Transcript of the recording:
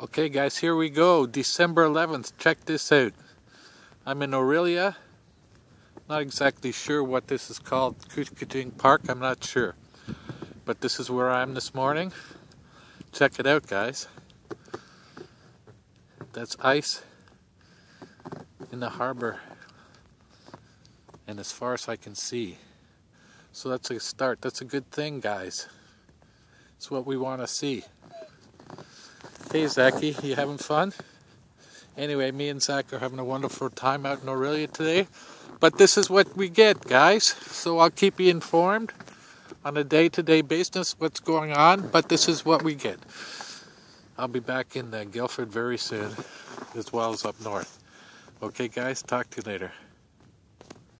Okay, guys, here we go. December 11th. Check this out. I'm in Orillia. Not exactly sure what this is called. Kooskooting Park, I'm not sure. But this is where I am this morning. Check it out, guys. That's ice in the harbor. And as far as I can see. So that's a start. That's a good thing, guys. It's what we want to see. Hey, Zachy, you having fun? Anyway, me and Zach are having a wonderful time out in Orillia today. But this is what we get, guys. So I'll keep you informed on a day-to-day basis what's going on. But this is what we get. I'll be back in uh, Gilford very soon, as well as up north. Okay, guys, talk to you later.